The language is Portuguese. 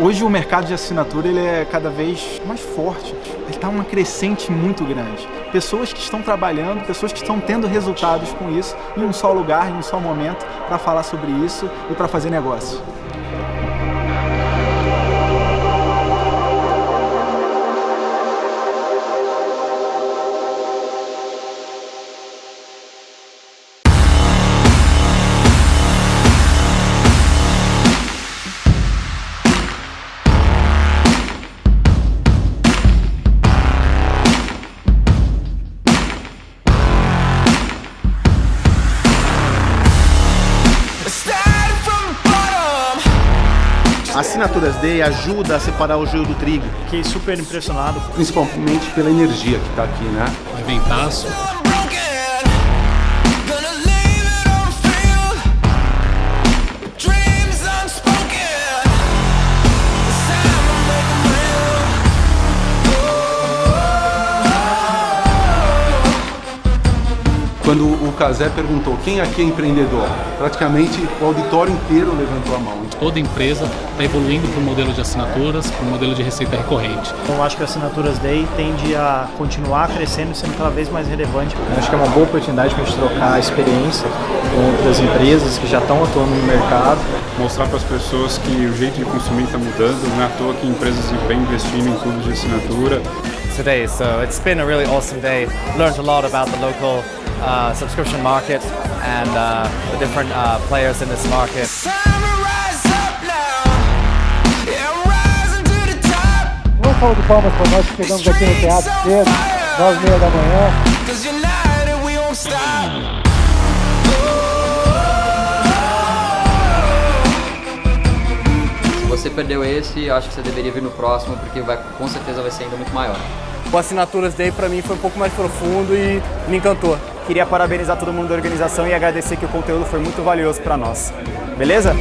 Hoje o mercado de assinatura ele é cada vez mais forte. Ele está uma crescente muito grande. Pessoas que estão trabalhando, pessoas que estão tendo resultados com isso em um só lugar, em um só momento, para falar sobre isso e para fazer negócio. Assinaturas Day ajuda a separar o joio do trigo. Fiquei super impressionado. Principalmente pela energia que está aqui, né? Um Quando o Casé perguntou quem aqui é empreendedor, praticamente o auditório inteiro levantou a mão. Toda empresa está evoluindo para o modelo de assinaturas, para o modelo de receita recorrente. Então, eu acho que a Assinaturas Day tende a continuar crescendo e sendo cada vez mais relevante. Eu acho que é uma boa oportunidade para a gente trocar experiência com outras empresas que já estão atuando no mercado. Mostrar para as pessoas que o jeito de consumir está mudando, não é à toa que empresas vêm investindo em clubes de assinatura. Today, so it's been a really awesome day. Learned a lot about the local uh, subscription market and uh, the different uh, players in this market. Vamos falar de palmas para nós que chegamos aqui no teatro cedo, nove e meia da manhã. Se você perdeu esse, acho que você deveria vir no próximo, porque vai, com certeza vai ser ainda muito maior. O Assinaturas Day para mim foi um pouco mais profundo e me encantou. Queria parabenizar todo mundo da organização e agradecer que o conteúdo foi muito valioso para nós. Beleza?